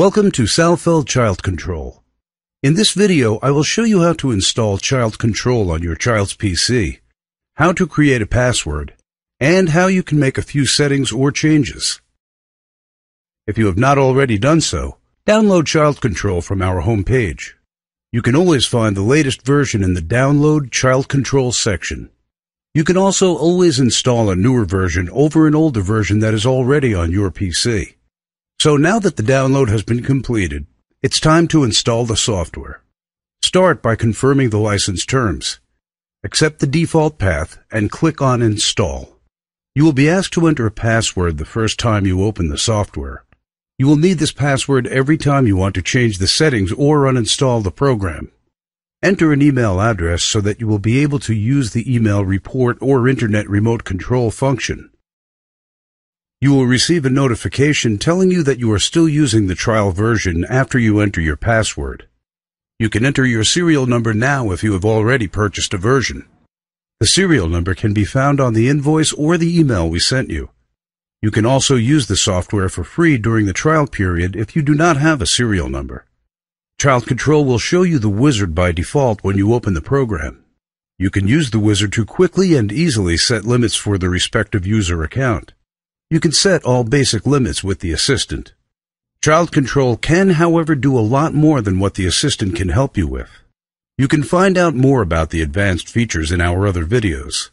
Welcome to Salfeld Child Control. In this video, I will show you how to install Child Control on your child's PC, how to create a password, and how you can make a few settings or changes. If you have not already done so, download Child Control from our homepage. You can always find the latest version in the Download Child Control section. You can also always install a newer version over an older version that is already on your PC. So now that the download has been completed, it's time to install the software. Start by confirming the license terms. Accept the default path and click on Install. You will be asked to enter a password the first time you open the software. You will need this password every time you want to change the settings or uninstall the program. Enter an email address so that you will be able to use the email report or internet remote control function. You will receive a notification telling you that you are still using the trial version after you enter your password. You can enter your serial number now if you have already purchased a version. The serial number can be found on the invoice or the email we sent you. You can also use the software for free during the trial period if you do not have a serial number. Child Control will show you the wizard by default when you open the program. You can use the wizard to quickly and easily set limits for the respective user account. You can set all basic limits with the assistant. Child Control can, however, do a lot more than what the assistant can help you with. You can find out more about the advanced features in our other videos.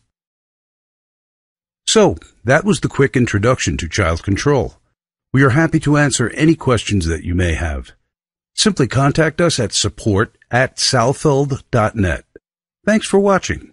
So, that was the quick introduction to Child Control. We are happy to answer any questions that you may have. Simply contact us at support at salfeld.net. Thanks for watching.